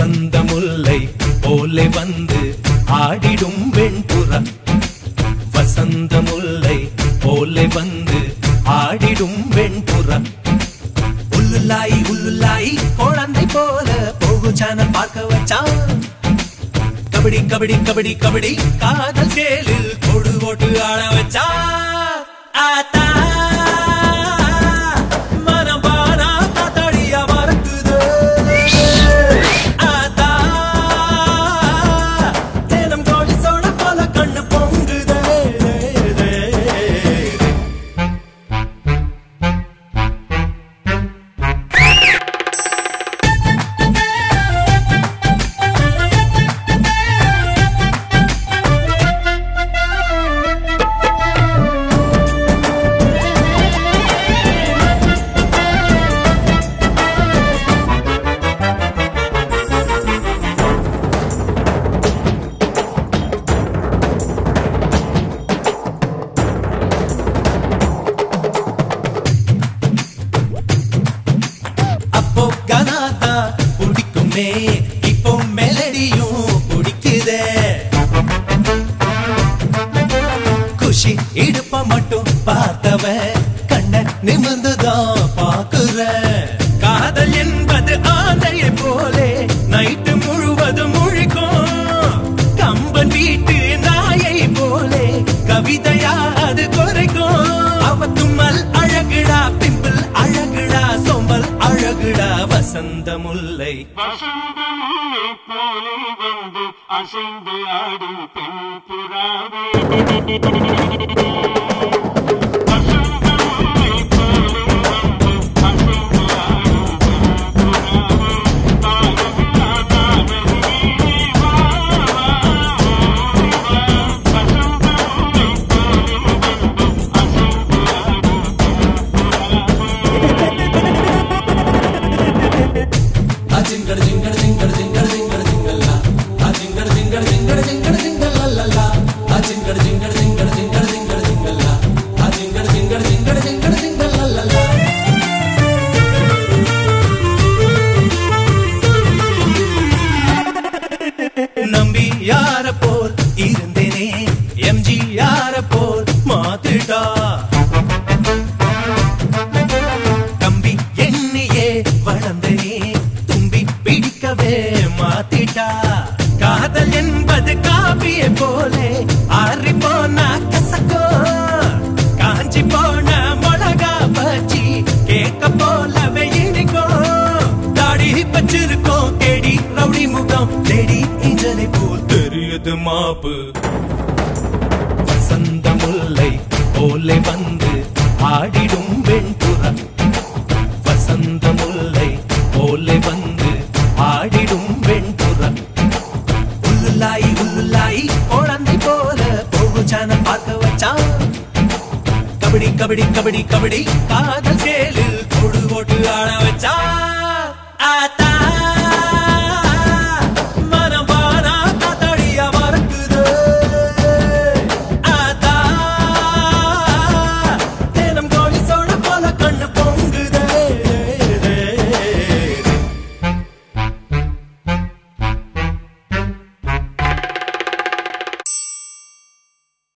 வசந்த முல்லை போலே வந்து ஆடிடும் வெண்புற. வசந்த முல்லை போலே வந்து ஆடிடும் வெண்புற. உள்ளுல்லாய் உள்ளுல்லாய் குழந்தை போல போகும் சேனல் பார்க்க வச்சான் கபடி கபடி கபடி கபடி காதல் கேளில் கொடு ஓட்டு ஆட வச்சா. ஆத்தா. பிடிக்குமே இப்போ மெலடியும் பிடிக்குதே குஷி இடுப்ப மட்டும் பார்த்தவ கண்ண நிமிர்ந்துதான் பாக்குற காதல் என்பது ஆந்தையை போலே அழகுடா வசந்த முல்லை வசந்தமுல்லை போலே வந்து அசைந்து ஆடும் பெண் புறாவே போல் மாத்திட்டா. தம்பி என்னையே வளர்ந்தனே தும்பி பிடிக்கவே மாத்திட்டா. காதல் என்பது காவிய போலே ஆறி போனா கசக்கோ. காஞ்சி போன மிளகா பச்சி கேட்க போலவே இனிக்கோ. தாடி பச்சிருக்கோம் தேடி ரவுடி முகம் தேடி இஞ்சனை போல் தெரியுது மாப்பு. போலே வந்து ஆடிடும் வெண்புறா. வசந்த முல்லை போலே வந்து ஆடிடும் வெண்புறா. உள்ளுலாய் உள்ளுலாய் குழந்தை போல போகுச்சான பார்க்க வச்சான் கபடி கபடி கபடி கபடி காதல் சேலில் கொடு போட்டு ஆட வச்சா.